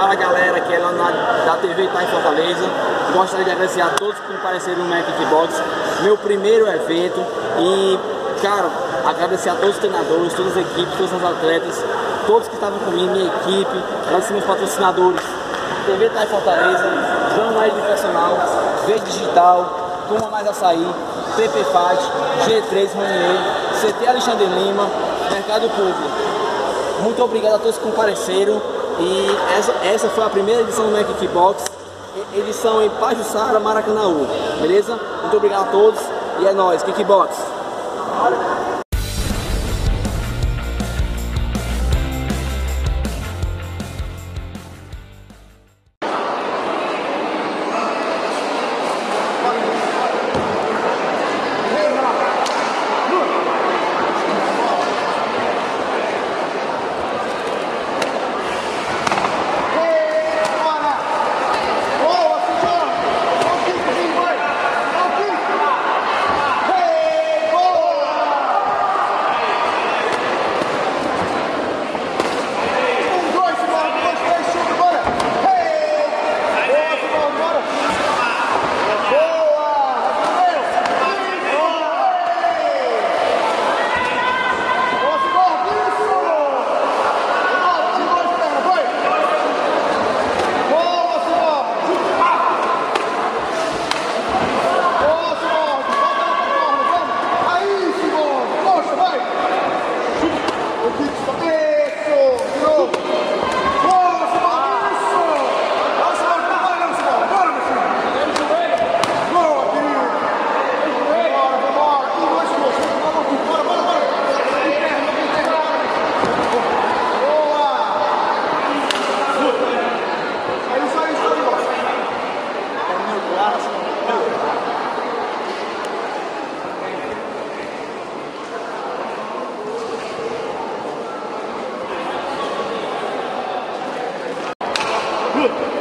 Fala galera, que é na, da TV Tá em Fortaleza. Gostaria de agradecer a todos que compareceram no Mac Kickbox, meu primeiro evento. E, cara, agradecer a todos os treinadores, todas as equipes, todos os atletas, todos que estavam comigo, minha equipe, agradecer meus patrocinadores. TV Tá em Fortaleza, Dano Mais Personal, V Digital, Toma Mais Açaí, PP Fight, G3 Ronier, CT Alexandre Lima, Mercado Público. Muito obrigado a todos que compareceram. E essa, essa foi a primeira edição do Mac Kickbox, edição em Pajuçara, Maracanã. Beleza? Muito obrigado a todos e é nóis, Kickbox. it